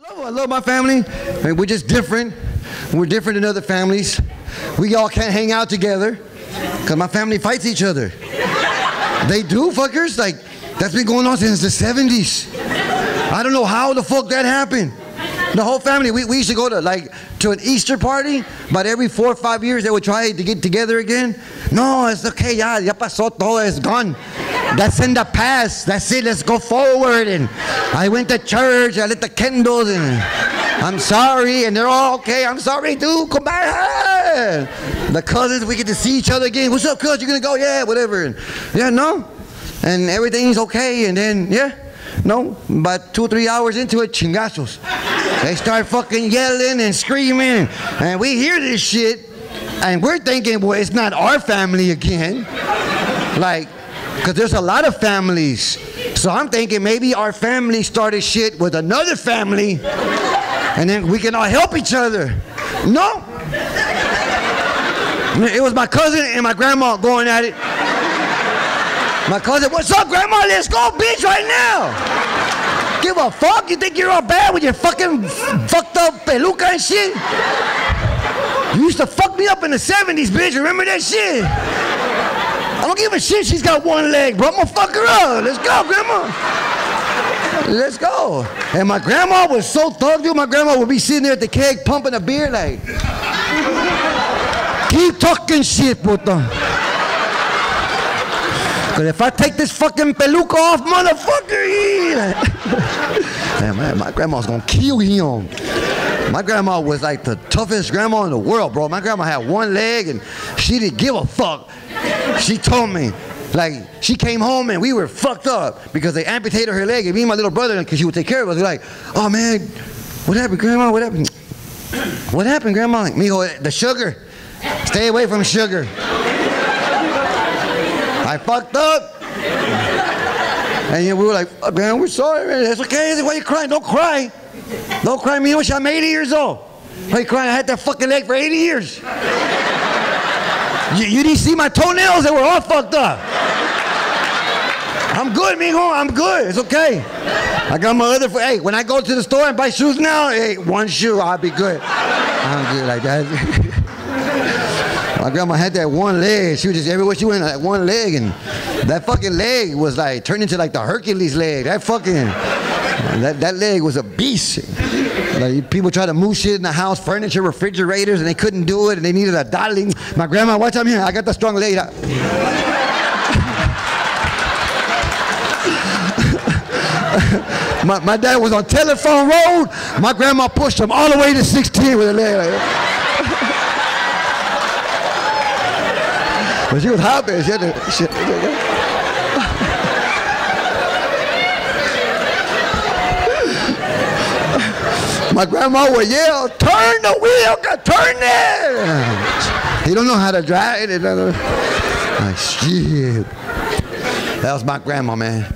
Love, I love my family. and we're just different. We're different than other families. We all can't hang out together because my family fights each other. They do, fuckers. Like, that's been going on since the 70s. I don't know how the fuck that happened. The whole family, we, we used to go to like to an Easter party, but every four or five years they would try to get together again. No, it's okay, ya, ya pasó todo, it's gone. That's in the past. That's it, let's go forward. And I went to church, I lit the candles, and I'm sorry, and they're all okay. I'm sorry, dude, come back. Ah! The cousins, we get to see each other again. What's up, cuz? You gonna go? Yeah, whatever. And, yeah, no. And everything's okay, and then, yeah. No, about two or three hours into it, chingazos. They start fucking yelling and screaming, and we hear this shit, and we're thinking, well, it's not our family again. Like, because there's a lot of families. So I'm thinking maybe our family started shit with another family, and then we can all help each other. No. It was my cousin and my grandma going at it. My cousin, what's up, grandma? Let's go, bitch, right now. Give a fuck? You think you're all bad with your fucking fucked up peluca and shit? You used to fuck me up in the 70s, bitch. Remember that shit? Don't give a shit she's got one leg, bro. I'm gonna fuck her up. Let's go, grandma. Let's go. And my grandma was so thugged, dude. My grandma would be sitting there at the keg pumping a beer like, keep talking shit, puto. Because if I take this fucking peluca off, motherfucker, man, man, my grandma's gonna kill him. My grandma was like the toughest grandma in the world, bro. My grandma had one leg and she didn't give a fuck. She told me, like, she came home and we were fucked up because they amputated her leg and me and my little brother, because she would take care of us, we're like, oh man, what happened, grandma? What happened? What happened, grandma? Like, Mijo, oh, the sugar. Stay away from sugar. I fucked up. And you know, we were like, oh, man, we're sorry, man. That's okay. Why you crying? Don't cry. Don't cry. Me, I'm 80 years old. Why you crying? I had that fucking leg for 80 years. You, you didn't see my toenails? They were all fucked up. I'm good, mijo. I'm good. It's okay. I got my other foot. Hey, when I go to the store and buy shoes now, hey, one shoe, I'll be good. I'm good like that. My grandma had that one leg. She was just everywhere she went, that one leg, and that fucking leg was like turned into like the Hercules leg. That fucking that, that leg was a beast. Like people try to move shit in the house, furniture, refrigerators, and they couldn't do it, and they needed a darling. My grandma, watch I'm here. I got the strong leg. my, my dad was on telephone road. My grandma pushed him all the way to 16 with a leg like. But she was happy. She had to, she, My grandma would yell, turn the wheel, turn it. He don't know how to drive it. Like, shit. That was my grandma, man.